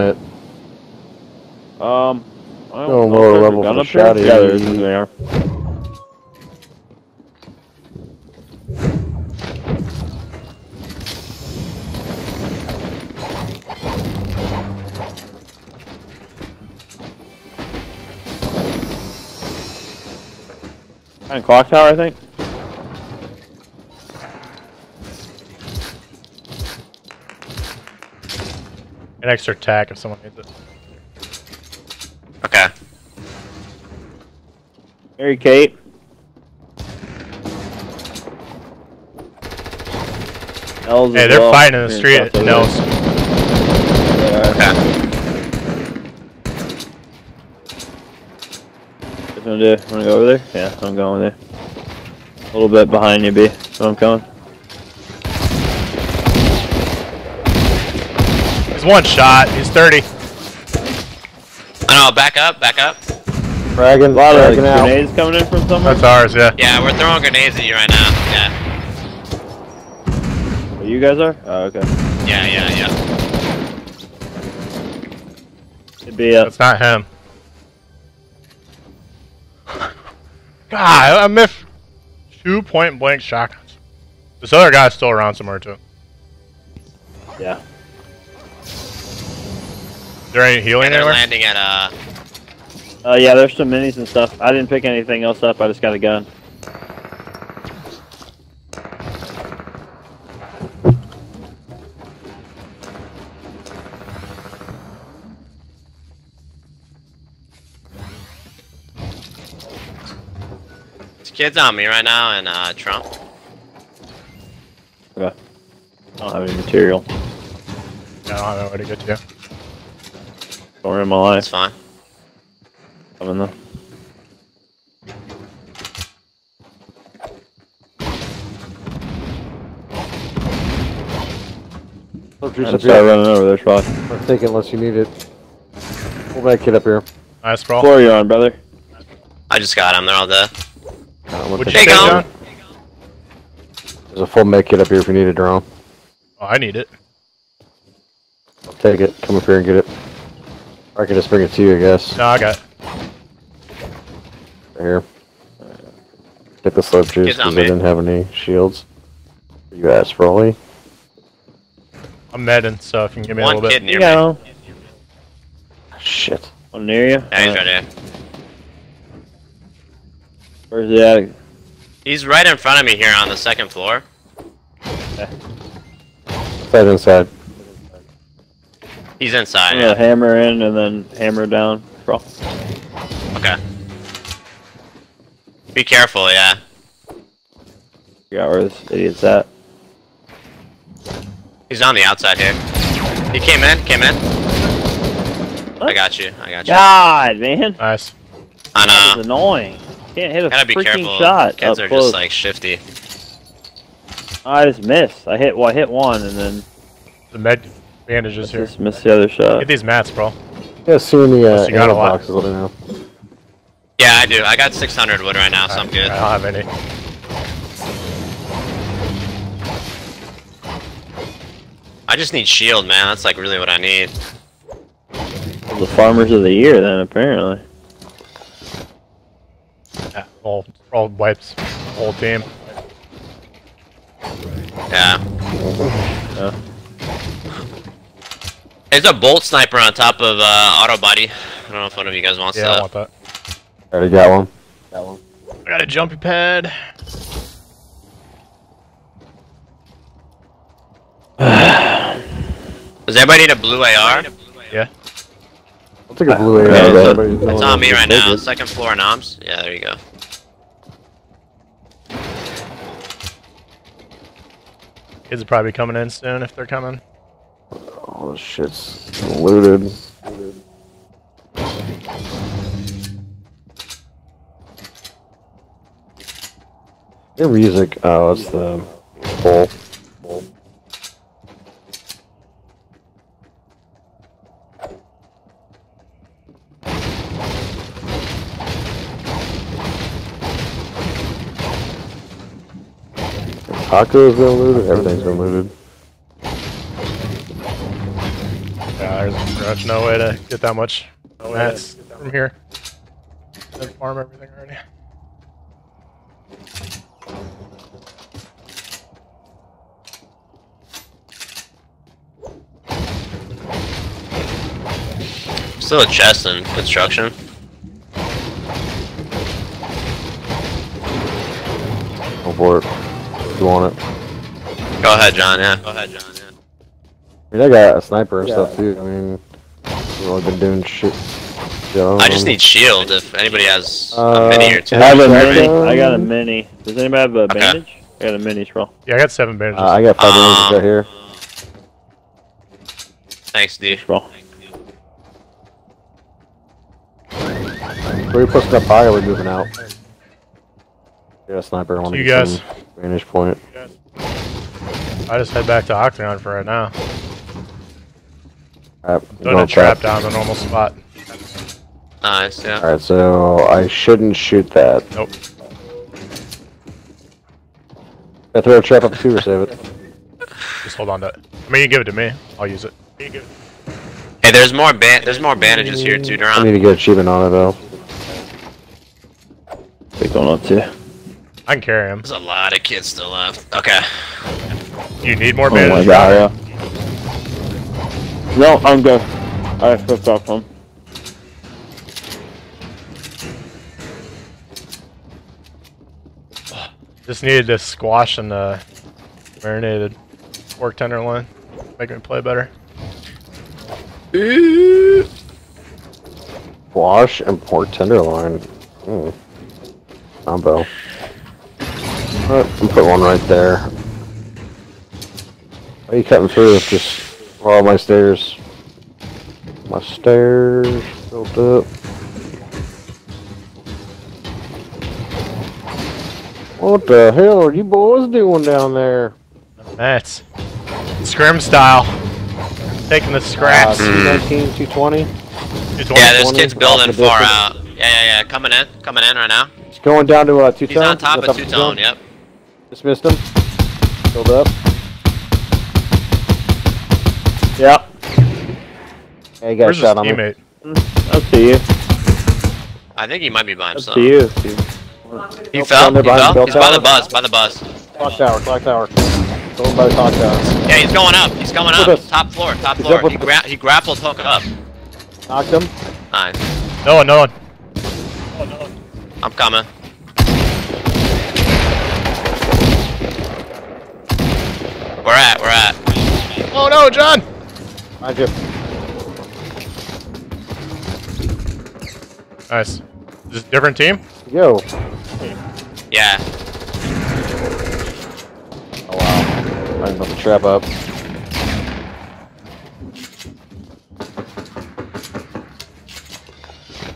it. Um, I don't No, know lower if there's a level gun up here. shotty. Yeah, there is. There. And clock tower, I think. An extra tack if someone needs it. Okay. Mary Kate. L's Hey, as they're well. fighting in the street across at over Nels. Okay. What you gonna do? Wanna go over there? Yeah, I'm going there. A little bit behind you, B. So I'm coming. He's one shot. He's 30. I know. Back up. Back up. Fragging, A lot of fragging out. grenades coming in from somewhere. That's ours, yeah. Yeah, we're throwing grenades at you right now. Yeah. Where you guys are? Oh, okay. Yeah. Yeah. Yeah. It'd be uh, That's not him. God, I missed two point blank shotguns. This other guy's still around somewhere too. yeah. Is there any healing And they're anywhere? landing at uh. Uh, yeah, there's some minis and stuff. I didn't pick anything else up. I just got a gun. This kid's on me right now, and uh, Trump. Okay. I don't have any material. No, I don't know where to get you. Don't ruin my It's fine. Coming though. Slurp juice I'm up start here. running over there, spot. I'll take it unless you need it. Pull that kid up here. Nice, bro. Floor you on, brother. I just got him. They're all dead. Uh, I'm gonna Would take you take Gone. John? There's a full med kit up here if you need a drone. Oh, I need it. I'll take it. Come up here and get it. Or I can just bring it to you, I guess. No, I got it. Right here. Get the slurp juice Get because I didn't have any shields. You asked for Ollie. I'm medding, so if you can give me a One little kid bit. near You me. go. Shit. One near you. Yeah, he's Alright. right there. Where's he at? He's right in front of me here on the second floor. Side inside. He's inside. I'm Yeah. hammer in and then hammer down. Bro. Okay. Be careful. Yeah. Figure out where this idiot's at. He's on the outside here. He came in. Came in. I got you. I got you. God, man. Nice. On That uh. annoying. Can't hit a Gotta be freaking careful. shot Kids up are close. just like shifty. I just missed. I hit. Well, I hit one and then The med bandages here. just missed the other shot. Get these mats, bro. Yeah, see any uh, Unless you got a lot. boxes, let me know. Yeah, I do. I got 600 wood right now, so I'm good. I don't have any. I just need shield, man. That's like really what I need. The farmers of the year, then apparently. Yeah, all, all wipes. Whole team. Yeah. Yeah. There's a bolt sniper on top of uh, auto body. I don't know if one of you guys wants Yeah, I that. want that. Already got one. Got one. I got a jumpy pad. Does everybody need a blue AR? Yeah. I'll take a blue AR. Yeah, but that- It's going on me right now. it. Second floor noms. Yeah, there you go. Kids are probably coming in soon if they're coming. Oh, this shit's looted. Your music. Oh, it's the pole. Tacos been looted. Everything's been looted. Much no way to get that much mats from here. I farm everything already. Still a chest in construction. Go for it. You want it. Go ahead, John. Yeah. Go ahead, John. Yeah. I mean, I got a sniper and stuff too. I mean, I've really been doing shit. Yeah, I just need shield if anybody has a Uh, mini or two. I have a mini. I got a mini. Does anybody have a bandage? I got a mini scroll. Yeah, I got seven bandages. Uh, I got five Um, bandages right here. Thanks, D. Scroll. Where are you pushing up high or are we moving out? Yeah, a sniper. I want to You get guys. some vantage point. I just head back to Octagon for right now. Uh, Alright, Doing a trap down the normal spot. Nice. Yeah. Alright, so I shouldn't shoot that. Nope. I throw a trap up too or save it. Just hold on to it. I mean, you give it to me. I'll use it. You can give it. Hey, there's more ban. There's more bandages here too, I need to get achievement on it though. Big going up too. I can carry him. There's a lot of kids still left. Okay. You need more bandages. Oh my god, yeah. No, I'm good. I flipped off him. Just needed to squash and uh, marinated pork tenderloin. Make me play better. Squash and pork tenderloin. Hmm. Combo. Alright, I'm put one right there. Why are you cutting through? Just follow my stairs. My stairs built up. What the hell are you boys doing down there? That's scrim style. Taking the scraps. Uh, 219, 220. 220. Yeah, this kid's building the far out. Yeah, yeah, yeah. Coming in. Coming in right now. It's going down to uh, two-tone. He's on top of two tone. Yep. Dismissed him. Build up. Yeah. Hey, you got Where's his shot on me. teammate? Up to you. I think he might be by Up himself. to you. dude. He Nope, fell. He the fell. bell He's by the bus. By the bus. Clock tower, clock tower. Going by the clock tower. Yeah, he's going up. He's coming up. Top floor. Top He's floor. He, us. gra- he grappled hook up. Knocked him. Nice. No one, no one. Oh no. I'm coming. Where at? Where at? Oh no, John! Behind you. Nice. Is this a different team? Yo. Yeah. Oh wow. I'm about to trap up.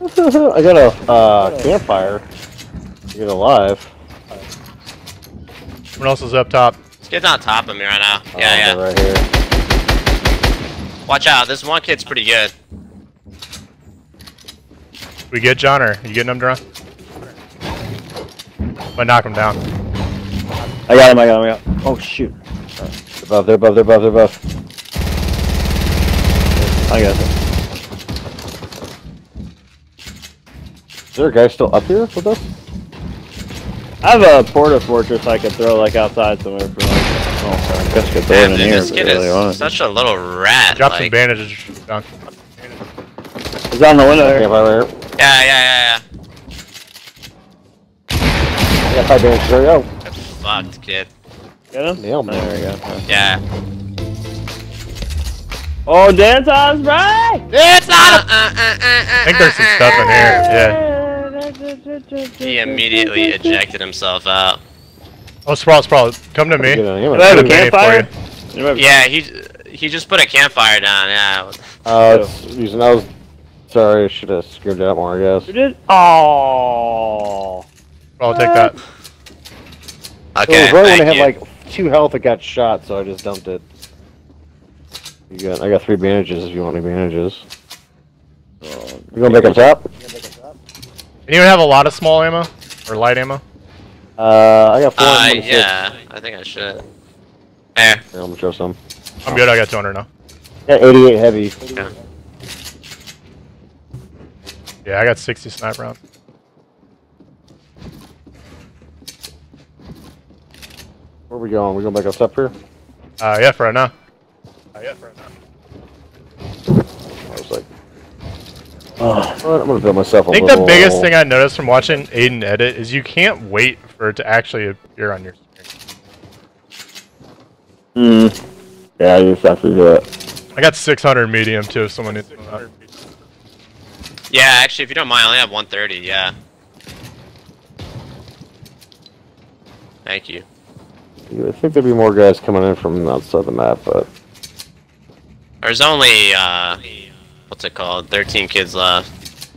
I got a uh, campfire. Get alive. Someone else is up top. This kid's on top of me right now. Oh, Yeah, yeah. Right here. Watch out. This one kid's pretty good. We get John, or you getting him, John? Might knock him down. I got him, I got him, I got him. Oh shoot. They're above, they're above, they're above, they're above. I got him. Is there a guy still up here with us? I have a porta fortress I could throw like outside somewhere for like. Oh, sorry. I guess I could throw it Damn, in dude, here this kid really is wanted. such a little rat. Drop some bandages, John. It's on the window there. Campfire there. yeah, yeah, yeah, I got five bandages. There we go. yeah. Fucked, kid. Get him? Nailed me. There we go. Yeah. Oh, dance on right! It's not. I uh, think there's some stuff in here. Uh, uh. Yeah. He immediately ejected himself out. Oh, Sprawl, Sprawl, come to me. Get on him. Do I have a Good mini for campfire? you. You Yeah, he he just put a campfire down. Yeah. Uh, it's using. I was sorry. I should have screwed that more. I You guess. did? Oh. Sprawl, take that. Okay. it was right when I thank had you. like two health. It got shot, so I just dumped it. You got. I got three bandages. If you want any bandages. Oh, You gonna make up top? Anyone have a lot of small ammo? Or light ammo? Uh, I got four. Uh, and 26. yeah, I think I should. There. Here, I'm gonna show some. I'm good, I got 200 now. Got 88 heavy. Yeah. Yeah, I got 60 sniper rounds. Where we going? We going back up top here? Uh, yeah, for right now. Uh, yeah, for right now. I was like, Oh, "Alright, I'm gonna build myself I think little. the biggest thing I noticed from watching Aiden edit is you can't wait for it to actually appear on your screen. mm. Yeah, I just have to do it. I got 600 medium too. If someone needs to know that. Yeah, actually, if you don't mind, I only have 130. Yeah. Thank you. I think there'd be more guys coming in from outside the map, but There's only uh, what's it called? 13 kids left.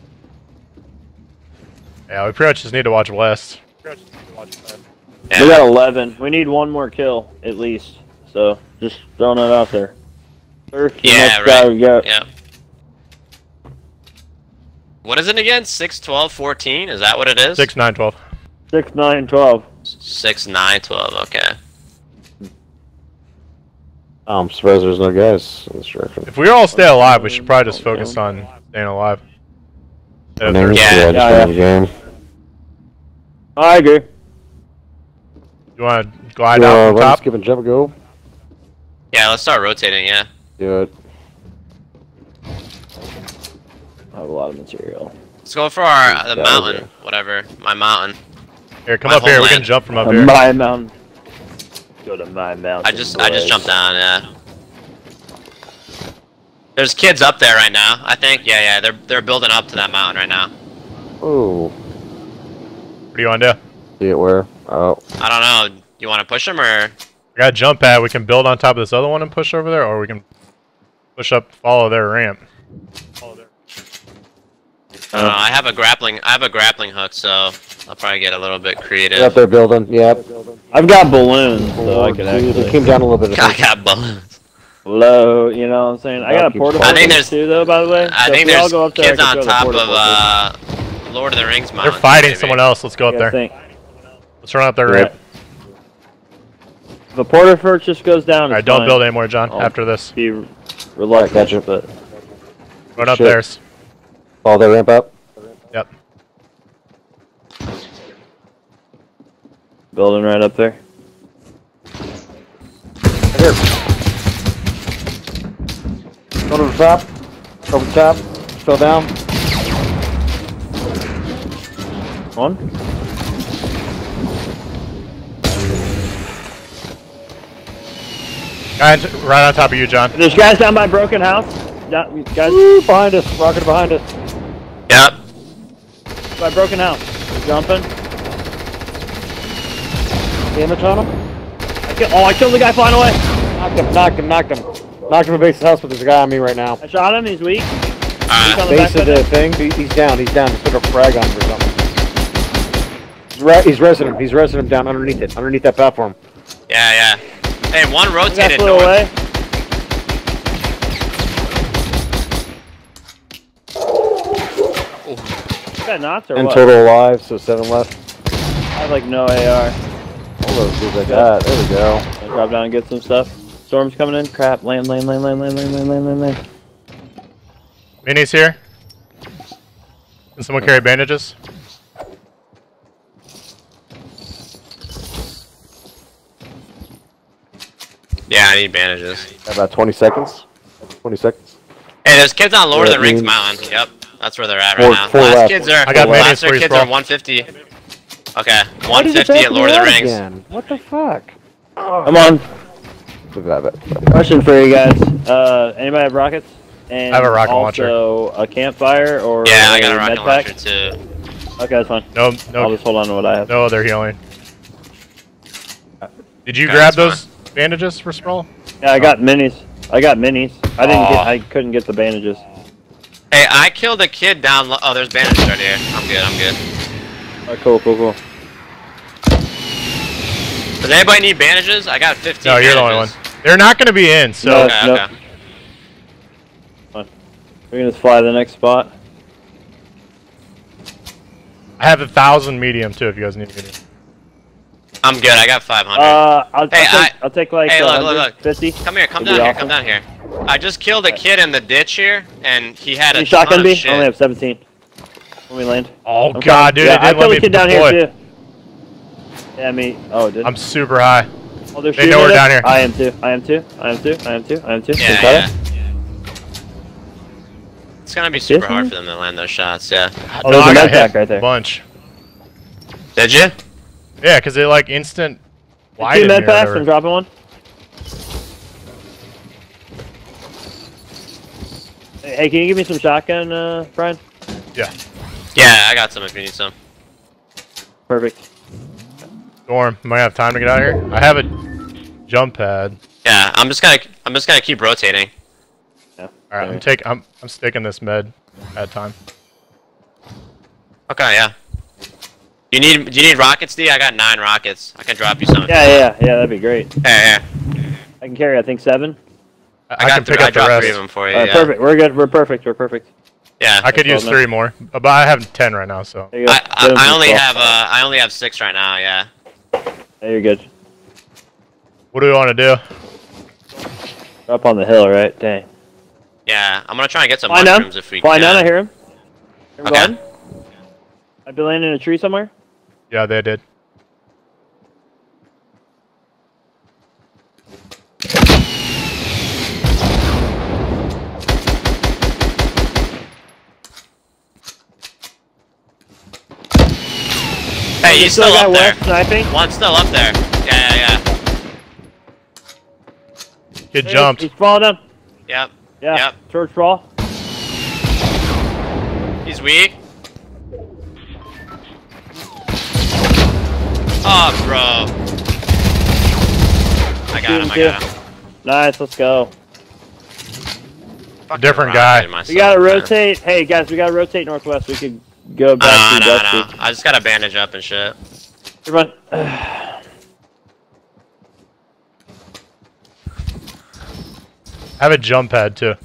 Yeah, we pretty much just need to watch West. We Yeah. got 11. We need one more kill, at least. So, just throwing it out there. First, the Yeah, next guy right. we got. Yep. What is it again? 6, 12, 14? Is that what it is? 6, 9, 12. 6, 9, 12. 6, 9, 12. Okay. I'm surprised there's no guys in this direction. If we all stay alive, we should probably just focus on staying alive. Instead of Names? there's- Yeah. yeah, Yeah, the game. I agree. You want to glide Uh, out from run, top? skip, and jump, go. Yeah, let's start rotating. Yeah. Do it. I have a lot of material. Let's go for our the That mountain. was Whatever. My mountain. Here, come My up here. We can jump from up Uh, here. my mountain. Go to my mountain. I just I just jumped down. Yeah. There's kids up there right now. I think. Yeah, yeah. They're they're building up to that mountain right now. Ooh. What do you want to do? see it where? Oh, I don't know. You want to push them or? We got a jump pad. We can build on top of this other one and push over there, or we can push up, follow their ramp. Follow their- I don't know. I have a grappling. I have a grappling hook, so I'll probably get a little bit creative. they're up there building. Yep. I've got balloons, so I Four, can two, They actually came down a little bit. I I got balloons. low. You know what I'm saying? I got a Keep portable. I think there's- too, though. By the way, I So think we all there's go up there, I kids on top of uh, Lord of the Rings They're fighting maybe. someone else. Let's go up there. think. Let's run up there, Yeah. ramp. If porter first just goes down, All right, don't fine. build anymore, John. Oh. After this, Be reluctant, Gotcha. but run up Shit. theirs. Follow their ramp up. Yep. building right up there. Here. Go to the top. Over the top. Fell down. One. Guys, right on top of you, John. There's guys down by broken house. Down, guys Woo, behind us. Rocket behind us. Yep. by broken house. Jumping. Damage on him. I kill, oh, I killed the guy flying away. Knocked him. Knocked him. Knocked him. Knocked him in base of the house, but there's a guy on me right now. I shot him. He's weak. Uh, he's Alright. on the Base of the thing. He's down. He's down. Just took a frag on him or something. He's, re- he's resing him. He's resing him down underneath it. Underneath that platform. Yeah, yeah. Hey, one rotated north. away. Got knots or And what? total alive, so seven left. I have like no AR. All those dudes I got. There we go. I drop down and get some stuff. Storm's coming in. Crap. Land, land, land, land, land, land, land, land, land, land. Minis here. Can someone carry bandages? Yeah, I need bandages. About 20 seconds. 20 seconds. Hey, there's kids on Lord Yeah, of the Rings means- Mountain. Yep, that's where they're at Four- right now. four last left. kids are. I got last for you, kids Sproul. are 150. Okay, Why did it 150 back at Lord of the out Rings. Again? What the fuck? Come on. Look at that. Question for you guys. Uh, anybody have rockets? And I have a rocket launcher. also a campfire or Yeah, I got a rocket med launcher pack? too. Okay, that's fine. No, I'll just hold on to what I have. no other healing. Did you Okay, grab that's those bandages for Sproul? Yeah, I got minis. I got minis. I didn't Aw. get. I couldn't get the bandages. Hey, I killed a kid down. Lo- oh, there's bandages right here. I'm good. I'm good. Oh, cool, cool, cool. Does anybody need bandages? I got 15. No, you're the only one. They're not going to be in, so No. Okay, Nope. okay. We're gonna just fly to the next spot. I have a thousand medium too. If you guys need medium. I'm good. I got 500. Uh, I'll, Hey, I'll, take, I'll take like hey, uh, look, look, look. 150. come here. Come it'd down be here. Come down here. I just killed a kid in the ditch here, and he had a Any ton shotgun of B? shit. I only have 17. When we land. Oh I'm god, coming. dude, yeah, I didn't killed a kid down deploy. here too. Yeah, me. Oh, it did. I'm super high. oh, they're they shooting know we're down here. I am too. I am too. I am too. I am too. I am too. Can you Yeah, cut yeah. It's gonna be super This hard for them to land those shots. Yeah. Oh, No, there's I a got med pack right there. Bunch. Did you? Yeah, because they like instant Two widen me med or packs. whatever. I'm dropping one. Hey, hey, can you give me some shotgun, uh, Brian? Yeah. Yeah, I got some if you need some. Perfect. Storm, might have time to get out of here. I have a jump pad. Yeah, I'm just gonna I'm just gonna keep rotating. Yeah. All right, I'm Alright. taking. I'm I'm sticking this med at time. Okay, yeah. You need do you need rockets, D? I got nine rockets. I can drop you some. Yeah, yeah, yeah. That'd be great. Yeah, yeah. I can carry, I think, seven. I, I, I got can three, pick I up the rest. three of them for you. All right, yeah. perfect. We're good. We're perfect. We're perfect. Yeah. I could use three more, but I have ten right now. So There you go. I, Get I, 'em I only skull. have uh I only have six right now. Yeah. Yeah, you're good. what do we want to do? Up on the hill, right? Dang. Yeah. I'm gonna try and get some Fly down. mushrooms if we Fly can. down. I hear him. Hear him Okay. going. I'd be landing in a tree somewhere. Yeah, they did. Hey, he's still got up there. sniping. One's still up there. Yeah, yeah, Kid Hey, jumped. He's falling down. Yep. Yeah. Yep. Church fall. He's weak. Oh, bro. I got him. I got him. Nice. Let's go. Fucking different guy. We gotta rotate. Hey guys, we gotta rotate northwest. We could go No, back to no, Dusty. no. I just gotta bandage up and shit. Everyone. I have a jump pad too.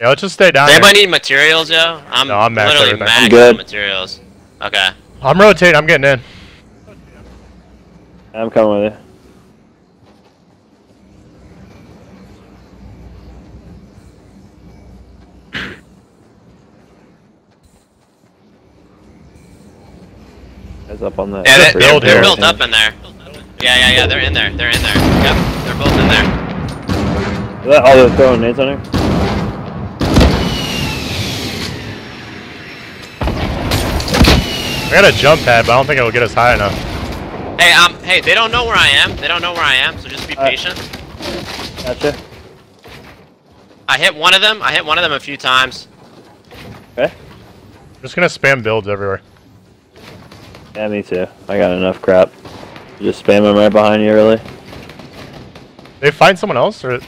Yeah, let's just stay down Does here. anybody need materials, yo? I'm, No, I'm maxed literally everything. maxed I'm good. materials. Okay. I'm rotating. I'm getting in. I'm coming with you. Guys up on that. Yeah, they, They're they're, built they're up in there. Yeah, yeah, yeah. They're in there. They're in there. Yep. They're both in there. Is that all they're throwing nades on here? I got a jump pad, but I don't think it'll get us high enough. Hey, um, hey, they don't know where I am. They don't know where I am, so just be Alright. patient. Gotcha. I hit one of them. I hit one of them a few times. Okay. I'm just gonna spam builds everywhere. Yeah, me too. I got enough crap. Just spam them right behind you, really. They find someone else, or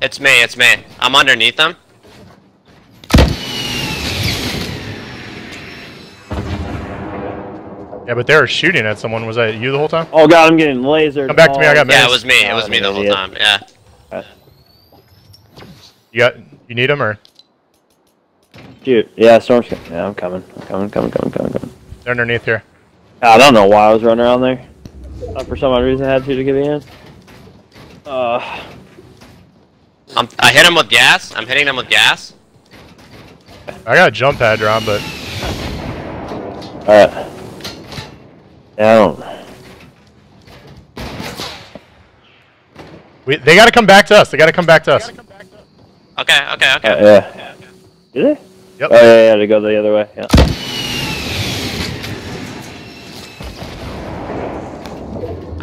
It's me. It's me. I'm underneath them. yeah, but they were shooting at someone. Was that you the whole time? Oh god, I'm getting lasered. Come back to me, I got Oh, Yeah, it was me. It was Oh, me the whole time. Yeah. You got? You need them, or Shoot. Yeah, storm's coming. Yeah, I'm coming. I'm coming, coming, coming, coming, coming. They're underneath here? I don't know why I was running around there. Uh, for some odd reason, I had to to get in. Uh, I'm, I hit him with gas. I'm hitting them with gas. I got a jump pad drawn, but alright. Yeah, I don't. we, they got to come back to us. They got to come back to us. Okay. Okay. Okay. Uh, yeah. Did they? Yep. Oh, yeah, yeah, to go the other way. Yeah.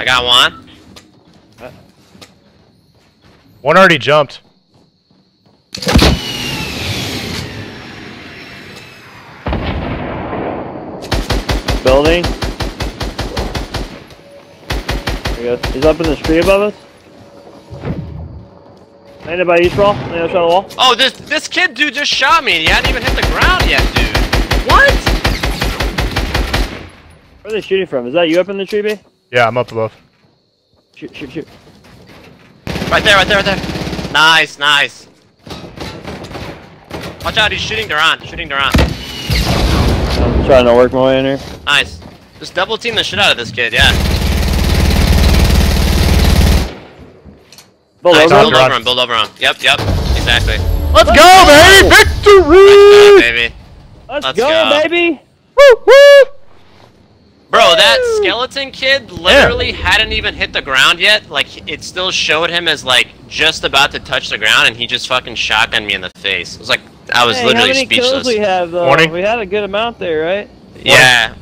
I got one. One already jumped. Building. There he goes. He's up in the tree above us. Landed by East Roll, on the other side of the wall. Oh, this this kid dude just shot me, and he hadn't even hit the ground yet, dude. What? Where are they shooting from? Is that you up in the tree, B? Yeah, I'm up above. Shoot, shoot, shoot. Right there. Right there. Right there. Nice. Nice. Watch out. He's shooting Duran. Shooting Duran. I'm trying to work my way in here. Nice. Just double team the shit out of this kid. Yeah. Build nice. over him. Build over him. Build over him. Yep. Yep. Exactly. Let's go, baby! Victory! baby. Let's Let's, Let's go, go. baby! Bro, that skeleton kid literally hadn't even hit the ground yet. Like, it still showed him as, like, just about to touch the ground, and he just fucking shotgunned me in the face. It was like, I was Hey, literally how many kills speechless. we have though? Morning. We had a good amount there, right? Yeah,